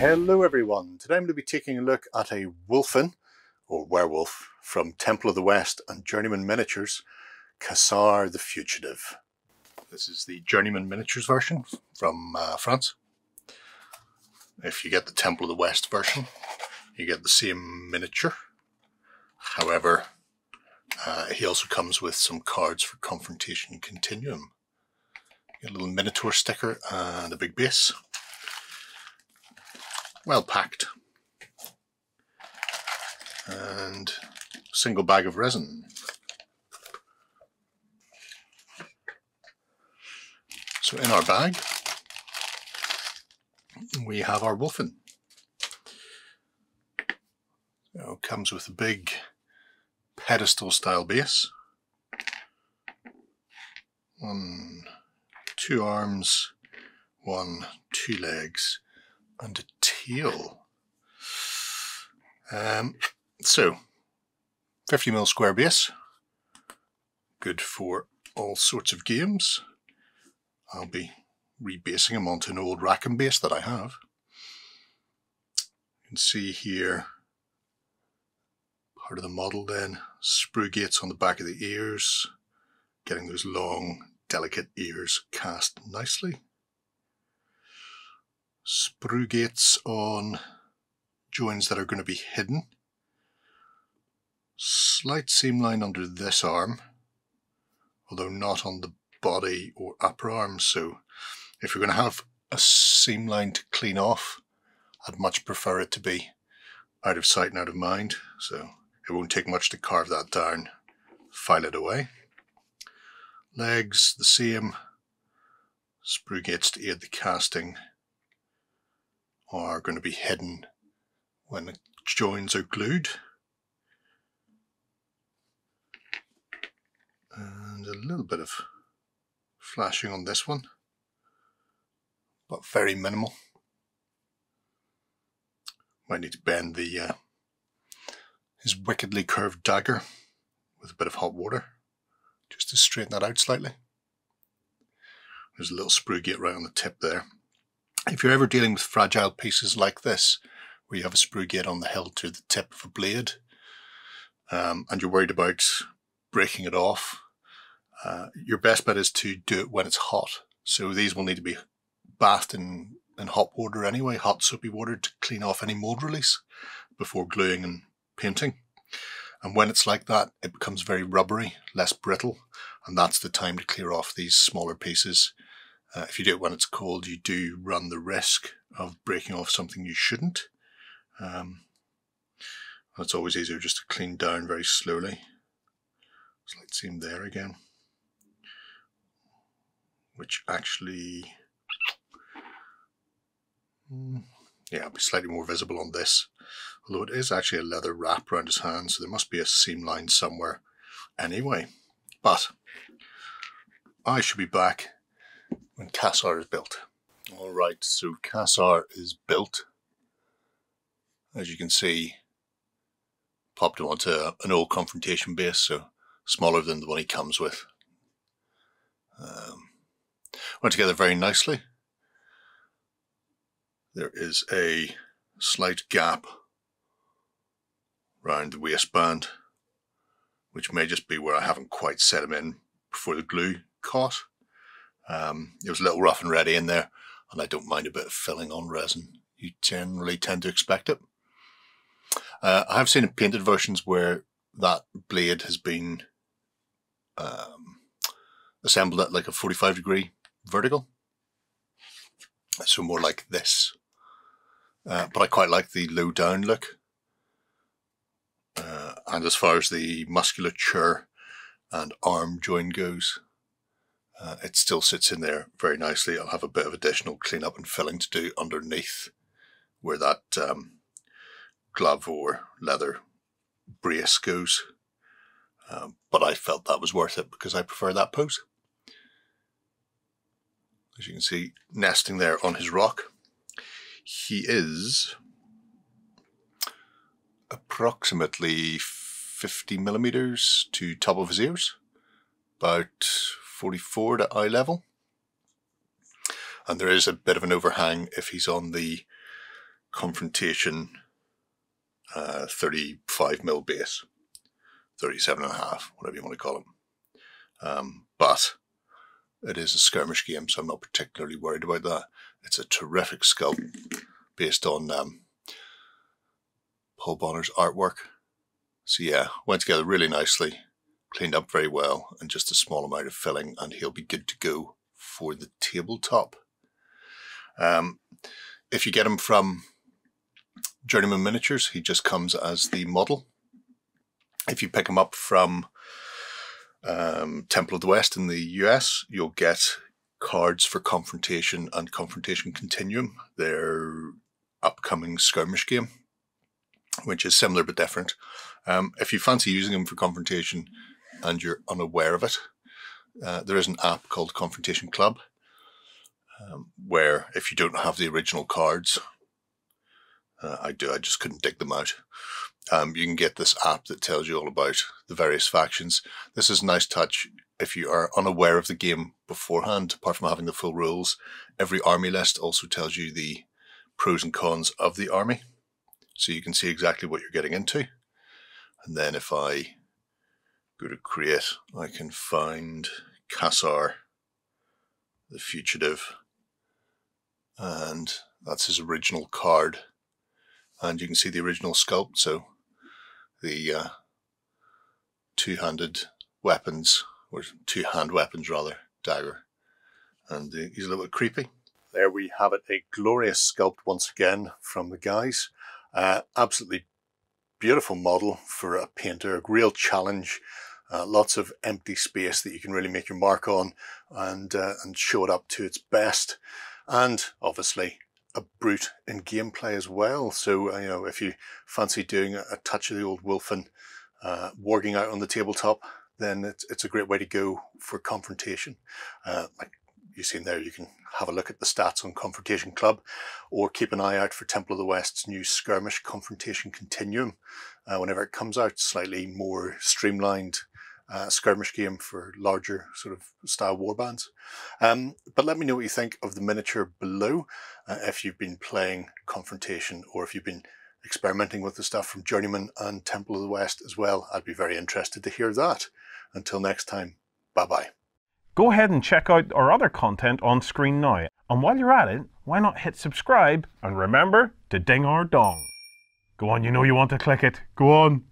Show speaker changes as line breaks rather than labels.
Hello everyone, today I'm going to be taking a look at a wolfen, or werewolf, from Temple of the West and Journeyman Miniatures, Kassar the Fugitive. This is the Journeyman Miniatures version from uh, France. If you get the Temple of the West version, you get the same miniature. However, uh, he also comes with some cards for Confrontation Continuum. a little Minotaur sticker and a big base well packed. And single bag of resin. So in our bag, we have our wolfen. So it comes with a big pedestal style base. One, two arms, one, two legs, and a tail. Um, so, 50 mil square base, good for all sorts of games. I'll be rebasing them onto an old Rackham base that I have. You can see here part of the model then, sprue gates on the back of the ears, getting those long, delicate ears cast nicely sprue gates on joins that are going to be hidden. Slight seam line under this arm, although not on the body or upper arm. So if you're going to have a seam line to clean off, I'd much prefer it to be out of sight and out of mind. So it won't take much to carve that down, file it away. Legs, the same. Sprue gates to aid the casting are going to be hidden when the joins are glued. And a little bit of flashing on this one, but very minimal. Might need to bend the uh, his wickedly curved dagger with a bit of hot water just to straighten that out slightly. There's a little sprue gate right on the tip there. If you're ever dealing with fragile pieces like this, where you have a sprue gate on the hilt to the tip of a blade, um, and you're worried about breaking it off, uh, your best bet is to do it when it's hot. So these will need to be bathed in, in hot water anyway, hot soapy water to clean off any mold release before gluing and painting. And when it's like that, it becomes very rubbery, less brittle, and that's the time to clear off these smaller pieces uh, if you do it when it's cold, you do run the risk of breaking off something you shouldn't. Um, it's always easier just to clean down very slowly. Slight seam there again, which actually, mm, yeah, be slightly more visible on this. Although it is actually a leather wrap around his hand, so there must be a seam line somewhere anyway. But I should be back when Kassar is built. Alright, so Kassar is built. As you can see, popped him onto an old confrontation base, so smaller than the one he comes with. Um, went together very nicely. There is a slight gap around the waistband, which may just be where I haven't quite set him in before the glue caught. Um, it was a little rough and ready in there, and I don't mind a bit of filling on resin. You generally tend to expect it. Uh, I have seen painted versions where that blade has been um, assembled at like a 45 degree vertical. So more like this. Uh, but I quite like the low down look. Uh, and as far as the musculature and arm join goes, uh, it still sits in there very nicely. I'll have a bit of additional cleanup and filling to do underneath where that um, glove or leather brace goes. Um, but I felt that was worth it because I prefer that pose. As you can see, nesting there on his rock. He is approximately 50 millimeters to top of his ears, about 44 at eye level. And there is a bit of an overhang if he's on the confrontation uh, 35 mil base, 37 and a half, whatever you want to call them. Um, but it is a skirmish game, so I'm not particularly worried about that. It's a terrific sculpt based on um, Paul Bonner's artwork. So yeah, went together really nicely, cleaned up very well, and just a small amount of filling, and he'll be good to go for the tabletop. Um, if you get him from Journeyman Miniatures, he just comes as the model. If you pick him up from um, Temple of the West in the US, you'll get cards for Confrontation and Confrontation Continuum, their upcoming skirmish game, which is similar but different. Um, if you fancy using them for Confrontation and you're unaware of it, uh, there is an app called Confrontation Club, um, where if you don't have the original cards, uh, I do, I just couldn't dig them out. Um, you can get this app that tells you all about the various factions. This is a nice touch if you are unaware of the game beforehand, apart from having the full rules. Every army list also tells you the pros and cons of the army. So you can see exactly what you're getting into. And then if I go to create, I can find Kassar, the fugitive, and that's his original card. And you can see the original sculpt, so the uh, two-handed weapons, or two-hand weapons rather, dagger. And uh, he's a little bit creepy. There we have it, a glorious sculpt once again from the guys. Uh, absolutely beautiful model for a painter, a real challenge. Uh, lots of empty space that you can really make your mark on and uh, and show it up to its best. And obviously a brute in gameplay as well. So, uh, you know, if you fancy doing a, touch of the old Wolfen, uh, out on the tabletop, then it's, it's a great way to go for confrontation. Uh, like you've seen there, you can have a look at the stats on Confrontation Club or keep an eye out for Temple of the West's new Skirmish Confrontation Continuum uh, whenever it comes out, slightly more streamlined uh, skirmish game for larger sort of style warbands. Um, but let me know what you think of the miniature below. Uh, if you've been playing Confrontation or if you've been experimenting with the stuff from Journeyman and Temple of the West as well, I'd be very interested to hear that. Until next time, bye bye.
Go ahead and check out our other content on screen now. And while you're at it, why not hit subscribe and remember to ding our dong. Go on, you know you want to click it. Go on.